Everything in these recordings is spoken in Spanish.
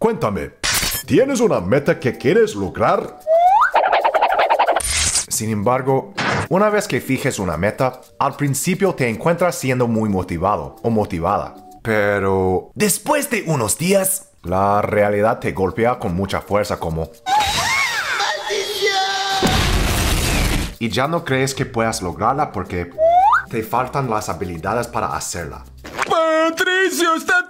Cuéntame, ¿tienes una meta que quieres lograr? Sin embargo, una vez que fijes una meta, al principio te encuentras siendo muy motivado o motivada. Pero después de unos días, la realidad te golpea con mucha fuerza como... Y ya no crees que puedas lograrla porque te faltan las habilidades para hacerla. ¡Patricio está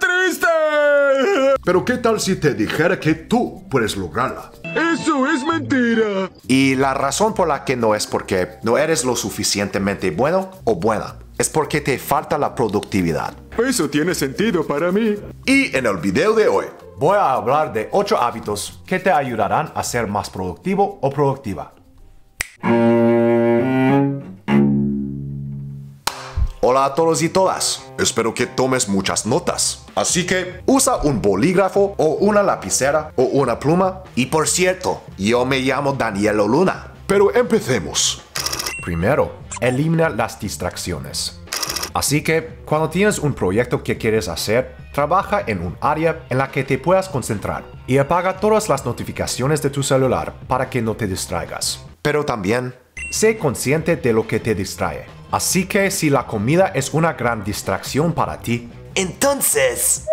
Pero ¿qué tal si te dijera que tú puedes lograrla? ¡Eso es mentira! Y la razón por la que no es porque no eres lo suficientemente bueno o buena, es porque te falta la productividad. Eso tiene sentido para mí. Y en el video de hoy, Voy a hablar de 8 hábitos que te ayudarán a ser más productivo o productiva. Hola a todos y todas. Espero que tomes muchas notas. Así que usa un bolígrafo o una lapicera o una pluma. Y por cierto, yo me llamo Danielo Luna. Pero empecemos. Primero, elimina las distracciones. Así que, cuando tienes un proyecto que quieres hacer, trabaja en un área en la que te puedas concentrar y apaga todas las notificaciones de tu celular para que no te distraigas. Pero también, sé consciente de lo que te distrae. Así que si la comida es una gran distracción para ti, entonces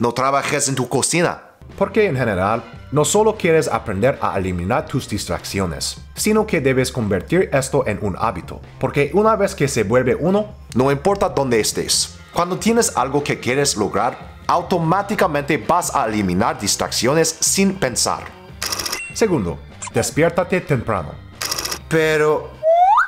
no trabajes en tu cocina. Porque en general, no solo quieres aprender a eliminar tus distracciones, sino que debes convertir esto en un hábito. Porque una vez que se vuelve uno, no importa dónde estés, cuando tienes algo que quieres lograr, automáticamente vas a eliminar distracciones sin pensar. Segundo, despiértate temprano. Pero,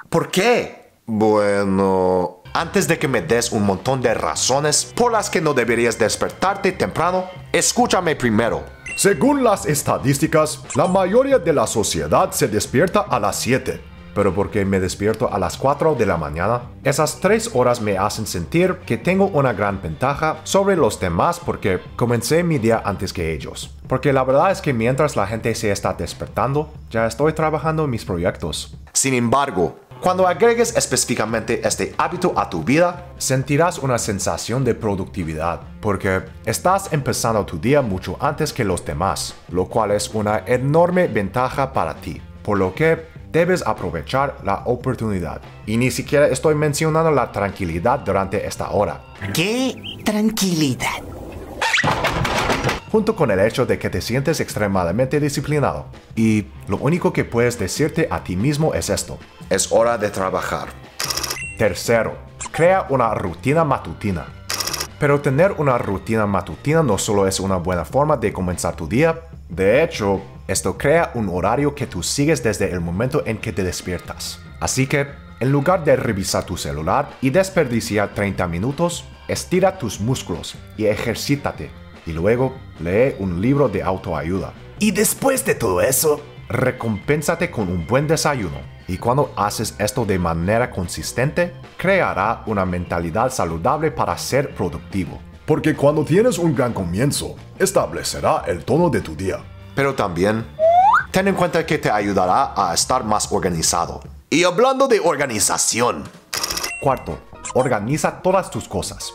¿por qué? Bueno, antes de que me des un montón de razones por las que no deberías despertarte temprano, escúchame primero. Según las estadísticas, la mayoría de la sociedad se despierta a las 7. Pero porque me despierto a las 4 de la mañana, esas 3 horas me hacen sentir que tengo una gran ventaja sobre los demás porque comencé mi día antes que ellos. Porque la verdad es que mientras la gente se está despertando, ya estoy trabajando en mis proyectos. Sin embargo, cuando agregues específicamente este hábito a tu vida, sentirás una sensación de productividad, porque estás empezando tu día mucho antes que los demás, lo cual es una enorme ventaja para ti, por lo que debes aprovechar la oportunidad. Y ni siquiera estoy mencionando la tranquilidad durante esta hora. ¡Qué tranquilidad! Junto con el hecho de que te sientes extremadamente disciplinado. Y lo único que puedes decirte a ti mismo es esto. Es hora de trabajar. Tercero, crea una rutina matutina. Pero tener una rutina matutina no solo es una buena forma de comenzar tu día, de hecho, esto crea un horario que tú sigues desde el momento en que te despiertas. Así que, en lugar de revisar tu celular y desperdiciar 30 minutos, estira tus músculos y ejercítate y luego lee un libro de autoayuda. Y después de todo eso, recompénsate con un buen desayuno. Y cuando haces esto de manera consistente, creará una mentalidad saludable para ser productivo. Porque cuando tienes un gran comienzo, establecerá el tono de tu día. Pero también, ten en cuenta que te ayudará a estar más organizado. Y hablando de organización. Cuarto, organiza todas tus cosas.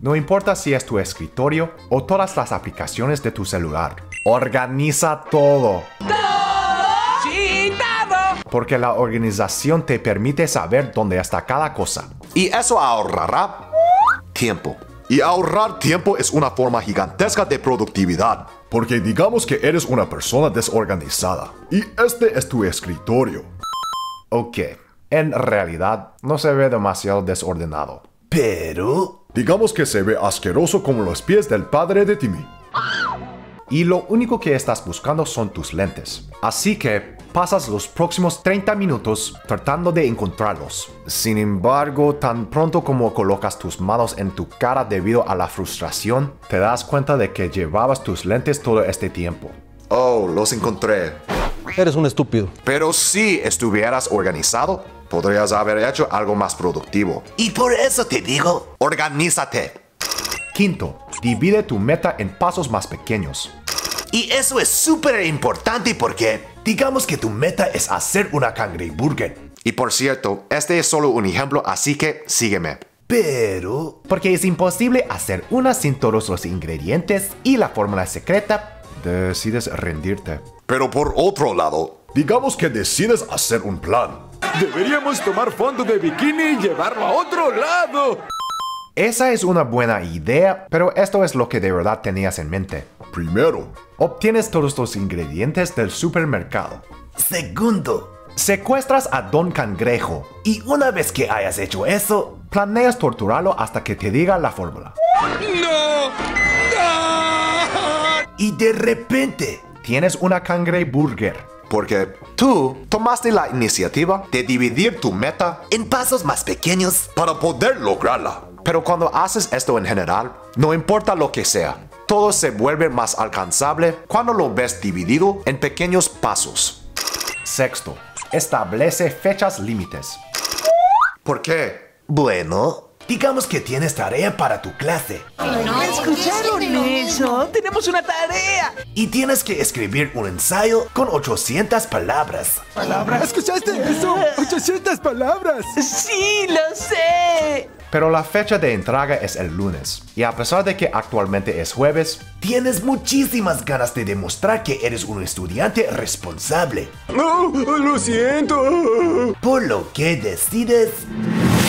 No importa si es tu escritorio o todas las aplicaciones de tu celular. Organiza todo. Porque la organización te permite saber dónde está cada cosa. Y eso ahorrará tiempo. Y ahorrar tiempo es una forma gigantesca de productividad. Porque digamos que eres una persona desorganizada. Y este es tu escritorio. Ok, en realidad no se ve demasiado desordenado. Pero... Digamos que se ve asqueroso como los pies del padre de Timmy. Y lo único que estás buscando son tus lentes. Así que pasas los próximos 30 minutos tratando de encontrarlos. Sin embargo, tan pronto como colocas tus manos en tu cara debido a la frustración, te das cuenta de que llevabas tus lentes todo este tiempo. Oh, los encontré. Eres un estúpido. Pero si estuvieras organizado, podrías haber hecho algo más productivo. Y por eso te digo, organízate. Quinto, divide tu meta en pasos más pequeños. Y eso es súper importante porque digamos que tu meta es hacer una cangreburger. Y por cierto, este es solo un ejemplo, así que sígueme. Pero... Porque es imposible hacer una sin todos los ingredientes y la fórmula secreta decides rendirte. Pero por otro lado, digamos que decides hacer un plan. Deberíamos tomar fondo de bikini y llevarlo a otro lado. Esa es una buena idea, pero esto es lo que de verdad tenías en mente. Primero, Obtienes todos los ingredientes del supermercado. Segundo, Secuestras a Don Cangrejo y una vez que hayas hecho eso, planeas torturarlo hasta que te diga la fórmula. y de repente, Tienes una cangre burger. Porque tú tomaste la iniciativa de dividir tu meta en pasos más pequeños, para poder lograrla. Pero cuando haces esto en general, no importa lo que sea, todo se vuelve más alcanzable cuando lo ves dividido en pequeños pasos. Sexto, establece fechas límites. ¿Por qué? bueno, digamos que tienes tarea para tu clase ¿Escucharon eso? Tenemos una tarea. y tienes que escribir un ensayo con 800 palabras. ¿Escuchaste eso? 800 palabras. Sí, lo sé. Pero la fecha de entrega es el lunes, y a pesar de que actualmente es jueves, Tienes muchísimas ganas de demostrar que eres un estudiante responsable, No, lo siento. por lo que decides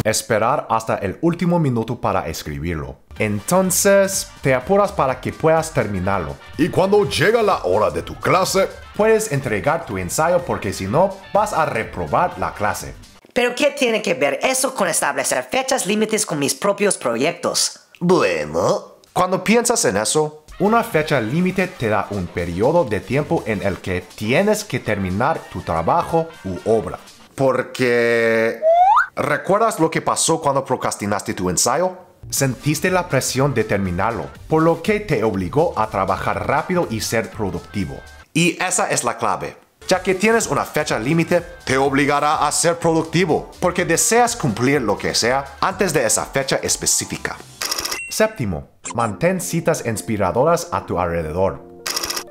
esperar hasta el último minuto para escribirlo. Entonces, te apuras para que puedas terminarlo. Y cuando llega la hora de tu clase, Puedes entregar tu ensayo porque si no, vas a reprobar la clase. ¿Pero qué tiene que ver eso con establecer fechas límites con mis propios proyectos? Bueno, Cuando piensas en eso, una fecha límite te da un periodo de tiempo en el que tienes que terminar tu trabajo u obra. Porque... ¿Recuerdas lo que pasó cuando procrastinaste tu ensayo? Sentiste la presión de terminarlo, por lo que te obligó a trabajar rápido y ser productivo. Y esa es la clave. Ya que tienes una fecha límite, te obligará a ser productivo, porque deseas cumplir lo que sea antes de esa fecha específica. Séptimo, mantén citas inspiradoras a tu alrededor.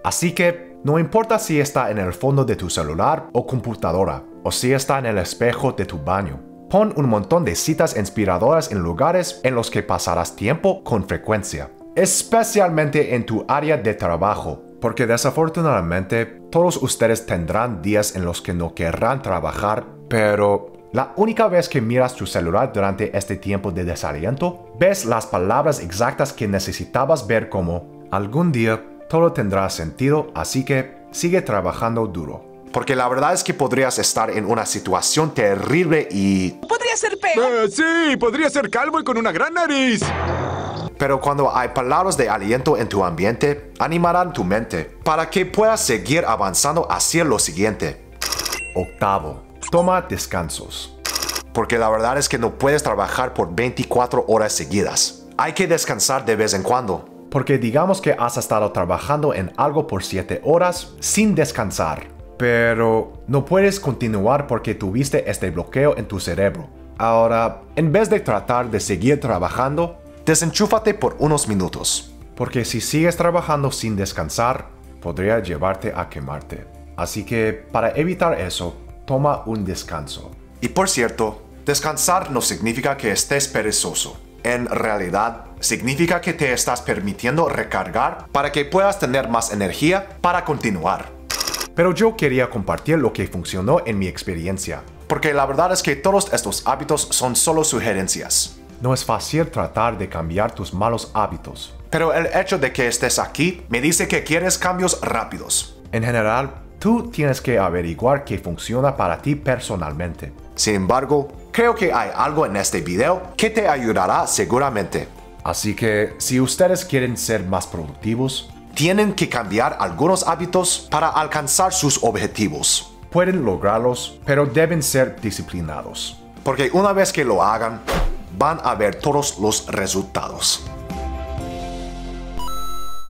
Así que, no importa si está en el fondo de tu celular o computadora, o si está en el espejo de tu baño. Pon un montón de citas inspiradoras en lugares en los que pasarás tiempo con frecuencia, especialmente en tu área de trabajo, porque desafortunadamente todos ustedes tendrán días en los que no querrán trabajar, pero la única vez que miras tu celular durante este tiempo de desaliento, ves las palabras exactas que necesitabas ver como algún día todo tendrá sentido, así que sigue trabajando duro. Porque la verdad es que podrías estar en una situación terrible y... Podría ser peor. Eh, sí, podría ser calvo y con una gran nariz. Pero cuando hay palabras de aliento en tu ambiente, animarán tu mente para que puedas seguir avanzando hacia lo siguiente. Octavo, toma descansos. Porque la verdad es que no puedes trabajar por 24 horas seguidas. Hay que descansar de vez en cuando. Porque digamos que has estado trabajando en algo por 7 horas sin descansar. Pero no puedes continuar porque tuviste este bloqueo en tu cerebro. Ahora, en vez de tratar de seguir trabajando, desenchúfate por unos minutos. Porque si sigues trabajando sin descansar, podría llevarte a quemarte. Así que, para evitar eso, toma un descanso. Y por cierto, descansar no significa que estés perezoso. En realidad, significa que te estás permitiendo recargar para que puedas tener más energía para continuar. Pero yo quería compartir lo que funcionó en mi experiencia. Porque la verdad es que todos estos hábitos son solo sugerencias. No es fácil tratar de cambiar tus malos hábitos. Pero el hecho de que estés aquí me dice que quieres cambios rápidos. En general, tú tienes que averiguar qué funciona para ti personalmente. Sin embargo, creo que hay algo en este video que te ayudará seguramente. Así que, si ustedes quieren ser más productivos, tienen que cambiar algunos hábitos para alcanzar sus objetivos. Pueden lograrlos, pero deben ser disciplinados. Porque una vez que lo hagan, van a ver todos los resultados.